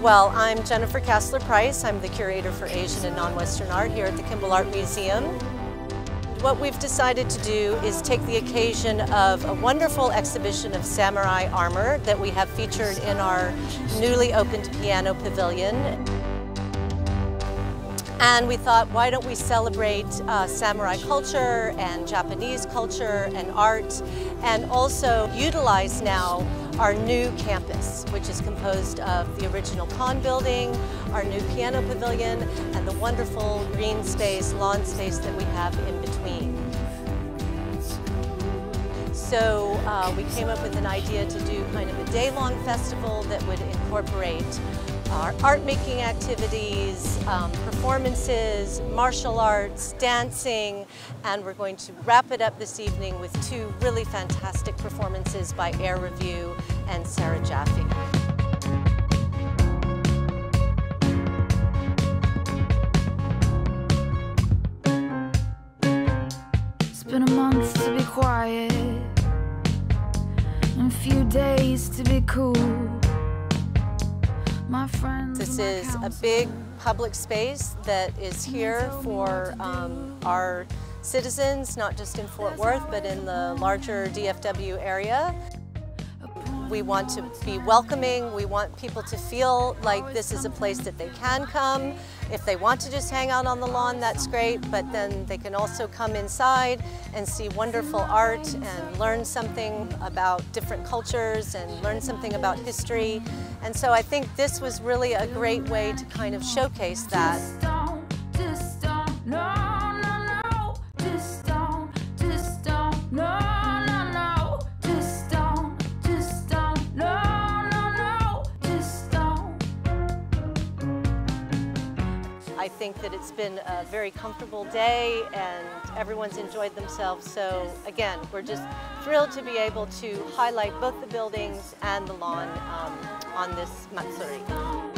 Well, I'm Jennifer Casler Price. I'm the curator for Asian and non-Western art here at the Kimbell Art Museum. What we've decided to do is take the occasion of a wonderful exhibition of samurai armor that we have featured in our newly opened piano pavilion. And we thought, why don't we celebrate uh, samurai culture and Japanese culture and art and also utilize now our new campus, which is composed of the original Kahn building, our new piano pavilion, and the wonderful green space, lawn space that we have in between. So uh, we came up with an idea to do kind of a day-long festival that would incorporate our art making activities, um, performances, martial arts, dancing, and we're going to wrap it up this evening with two really fantastic performances by Air Review and Sarah Jaffe. It's been a month to be quiet, and a few days to be cool. My friends, this is a big public space that is here for um, our citizens, not just in Fort Worth, but in the larger DFW area. We want to be welcoming. We want people to feel like this is a place that they can come. If they want to just hang out on the lawn, that's great, but then they can also come inside and see wonderful art and learn something about different cultures and learn something about history. And so I think this was really a great way to kind of showcase that. I think that it's been a very comfortable day and everyone's enjoyed themselves. So again, we're just thrilled to be able to highlight both the buildings and the lawn um, on this Matsuri.